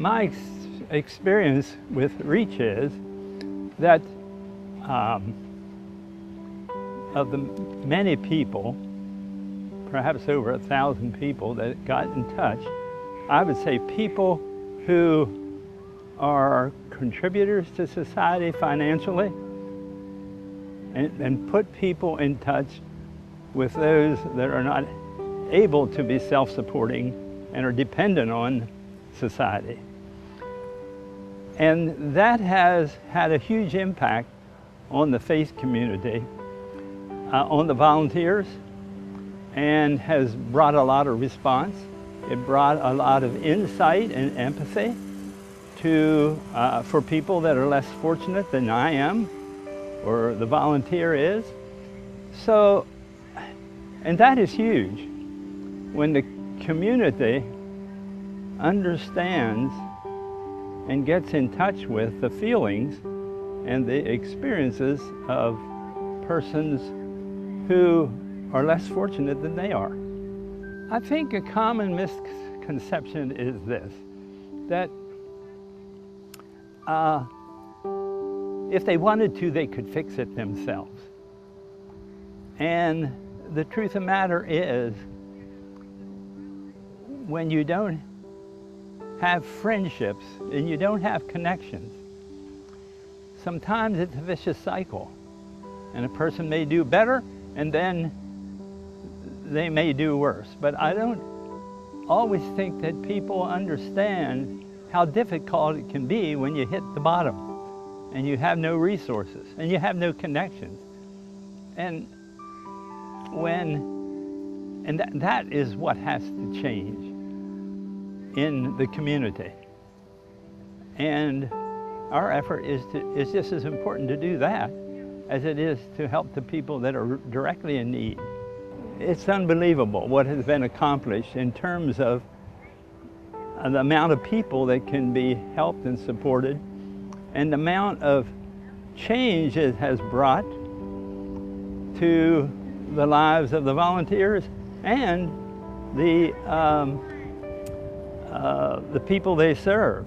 my ex experience with REACH is that um, of the many people, perhaps over a thousand people that got in touch, I would say people who are contributors to society financially and, and put people in touch with those that are not able to be self-supporting and are dependent on society. And that has had a huge impact on the faith community, uh, on the volunteers, and has brought a lot of response. It brought a lot of insight and empathy to, uh, for people that are less fortunate than I am, or the volunteer is. So, and that is huge. When the community understands and gets in touch with the feelings and the experiences of persons who are less fortunate than they are. I think a common misconception is this, that uh, if they wanted to, they could fix it themselves. And the truth of the matter is, when you don't have friendships and you don't have connections, sometimes it's a vicious cycle. And a person may do better and then they may do worse. But I don't always think that people understand how difficult it can be when you hit the bottom and you have no resources and you have no connections. And when, and that, that is what has to change in the community. And our effort is, to, is just as important to do that as it is to help the people that are directly in need. It's unbelievable what has been accomplished in terms of the amount of people that can be helped and supported and the amount of change it has brought to the lives of the volunteers and the, um, Uh, the people they serve.